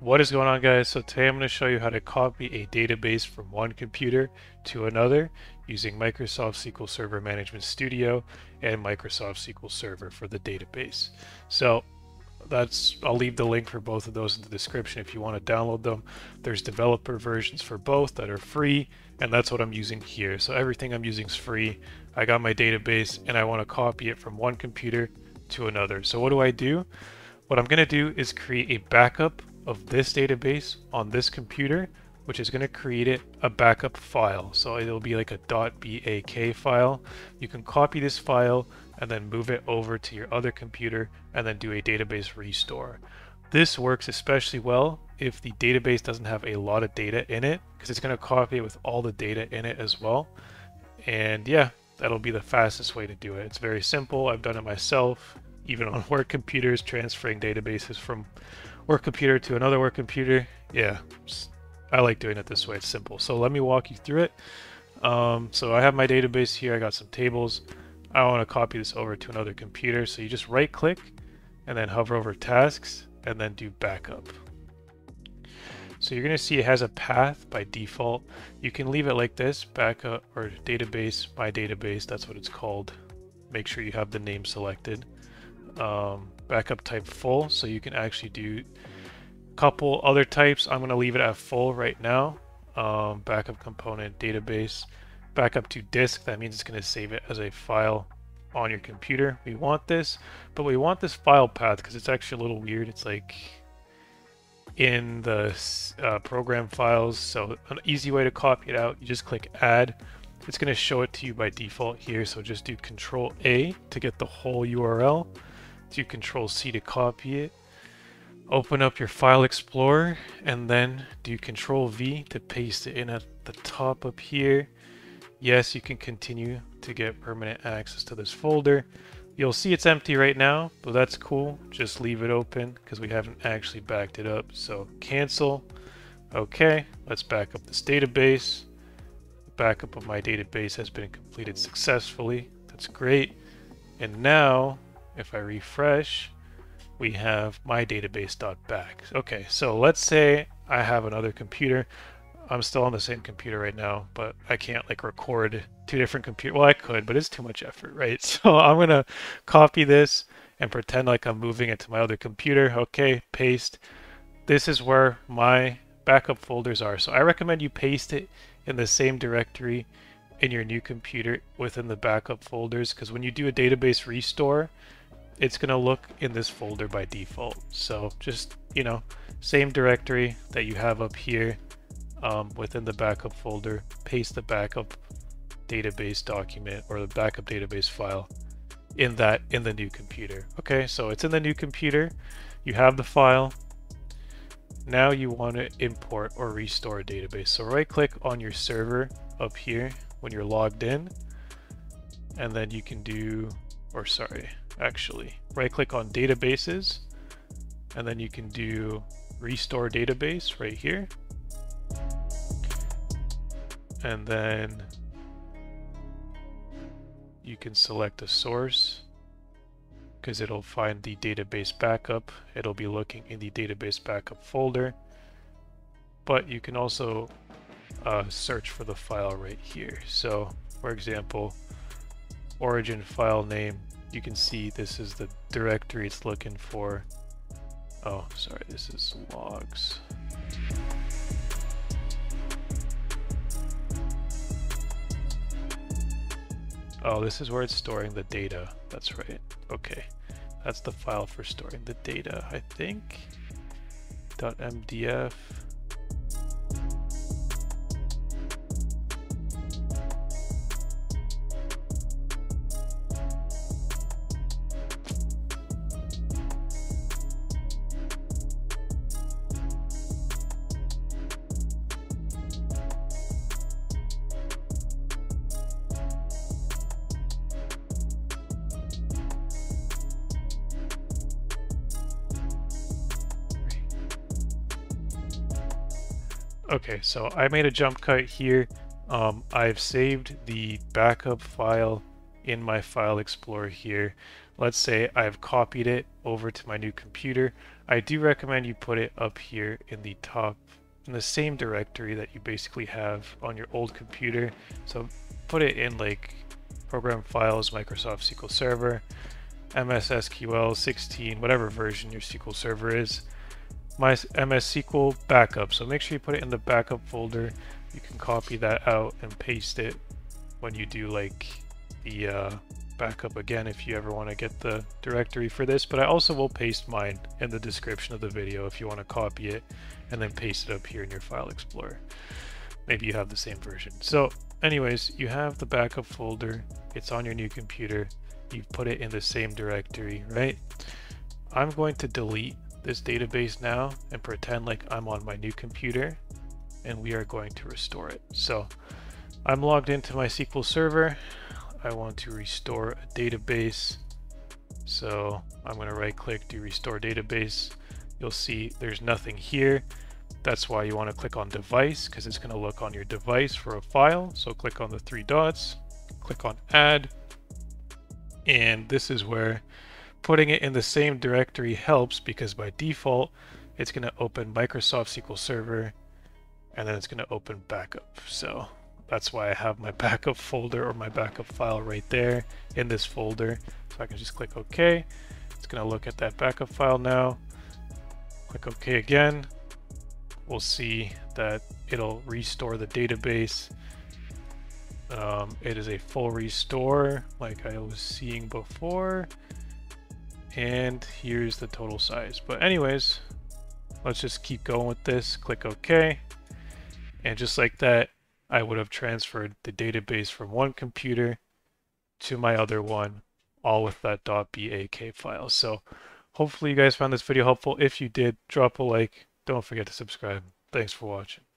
What is going on guys? So today I'm going to show you how to copy a database from one computer to another using Microsoft SQL Server Management Studio and Microsoft SQL Server for the database. So that's I'll leave the link for both of those in the description if you want to download them. There's developer versions for both that are free and that's what I'm using here. So everything I'm using is free. I got my database and I want to copy it from one computer to another. So what do I do? What I'm going to do is create a backup of this database on this computer, which is going to create it a backup file. So it'll be like a .bak file. You can copy this file and then move it over to your other computer and then do a database restore. This works especially well if the database doesn't have a lot of data in it because it's going to copy it with all the data in it as well. And yeah, that'll be the fastest way to do it. It's very simple. I've done it myself, even on work computers, transferring databases from work computer to another work computer. Yeah, I like doing it this way. It's simple. So let me walk you through it. Um, so I have my database here. I got some tables. I want to copy this over to another computer. So you just right click and then hover over tasks and then do backup. So you're going to see it has a path by default. You can leave it like this, backup or database, my database, that's what it's called. Make sure you have the name selected. Um, backup type full. So you can actually do a couple other types. I'm going to leave it at full right now. Um, backup component database backup to disk. That means it's going to save it as a file on your computer. We want this but we want this file path because it's actually a little weird. It's like in the uh, program files. So an easy way to copy it out you just click add. It's going to show it to you by default here. So just do control A to get the whole URL do Control C to copy it. Open up your File Explorer and then do Control V to paste it in at the top up here. Yes, you can continue to get permanent access to this folder. You'll see it's empty right now, but that's cool. Just leave it open because we haven't actually backed it up. So cancel. Okay, let's back up this database. The backup of my database has been completed successfully. That's great. And now if I refresh, we have my. Okay, so let's say I have another computer. I'm still on the same computer right now, but I can't like record two different computers. Well, I could, but it's too much effort, right? So I'm to copy this and pretend like I'm moving it to my other computer. Okay, paste. This is where my backup folders are. So I recommend you paste it in the same directory in your new computer within the backup folders because when you do a database restore, it's going to look in this folder by default. So just, you know, same directory that you have up here um, within the backup folder, paste the backup database document or the backup database file in that in the new computer. Okay, so it's in the new computer. You have the file. Now you want to import or restore a database. So right click on your server up here when you're logged in and then you can do, or sorry, actually. Right click on databases and then you can do restore database right here. And then you can select a source because it'll find the database backup. It'll be looking in the database backup folder. But you can also uh, search for the file right here. So for example, origin file name you can see this is the directory it's looking for. Oh, sorry, this is logs. Oh, this is where it's storing the data. That's right. Okay. That's the file for storing the data, I think. .mdf. Okay, so I made a jump cut here. Um, I've saved the backup file in my file explorer here. Let's say I've copied it over to my new computer. I do recommend you put it up here in the top, in the same directory that you basically have on your old computer. So put it in like program files, Microsoft SQL Server, MS SQL 16, whatever version your SQL Server is. My MS SQL backup. So make sure you put it in the backup folder. You can copy that out and paste it when you do like the uh, backup again if you ever want to get the directory for this, but I also will paste mine in the description of the video if you want to copy it and then paste it up here in your file explorer. Maybe you have the same version. So anyways, you have the backup folder, it's on your new computer, you've put it in the same directory, right? I'm going to delete this database now and pretend like I'm on my new computer and we are going to restore it. So I'm logged into my SQL Server. I want to restore a database. So I'm going to right click, do restore database. You'll see there's nothing here. That's why you want to click on device because it's going to look on your device for a file. So click on the three dots, click on add. And this is where putting it in the same directory helps because by default, it's going to open Microsoft SQL Server and then it's going to open backup. So that's why I have my backup folder or my backup file right there in this folder. So I can just click OK. It's going to look at that backup file now. Click OK again. We'll see that it'll restore the database. Um, it is a full restore like I was seeing before. And here's the total size. But anyways, let's just keep going with this. Click OK. And just like that, I would have transferred the database from one computer to my other one, all with that .bak file. So hopefully you guys found this video helpful. If you did, drop a like. Don't forget to subscribe. Thanks for watching.